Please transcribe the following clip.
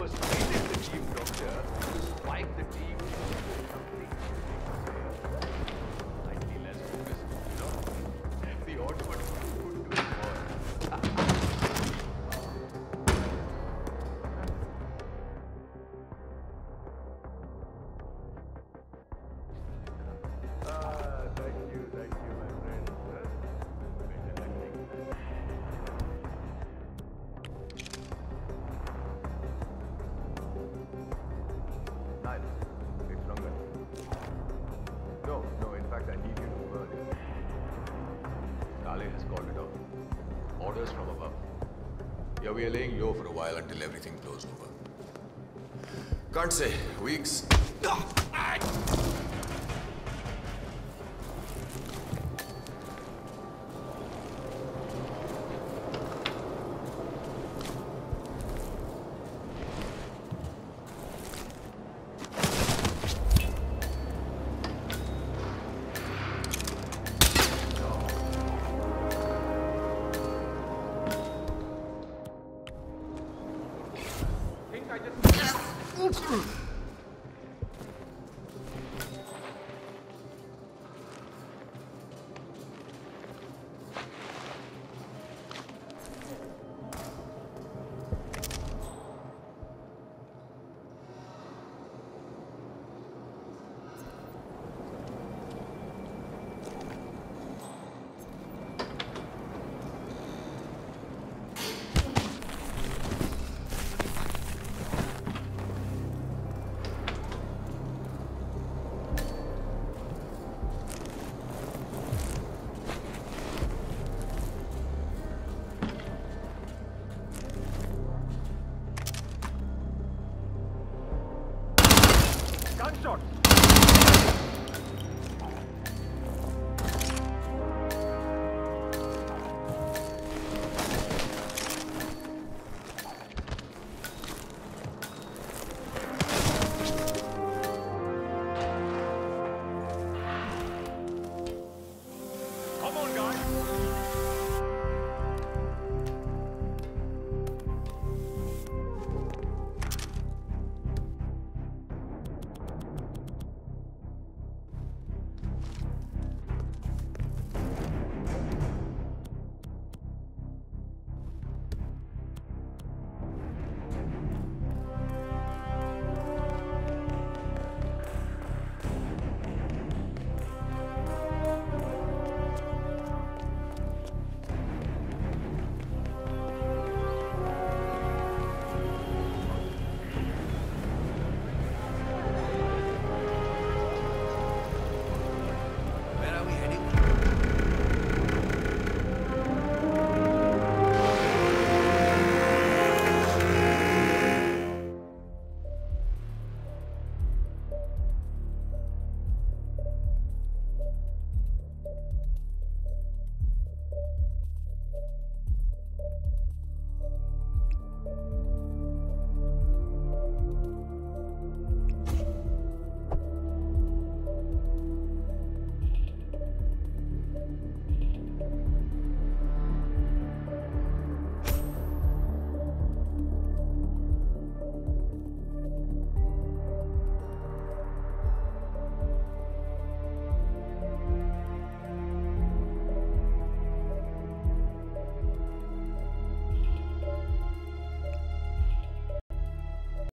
was needed the team doctor. To spike the team. From above. Yeah, we are laying low for a while until everything blows over. Can't say. Weeks. Ah! はい。we heading?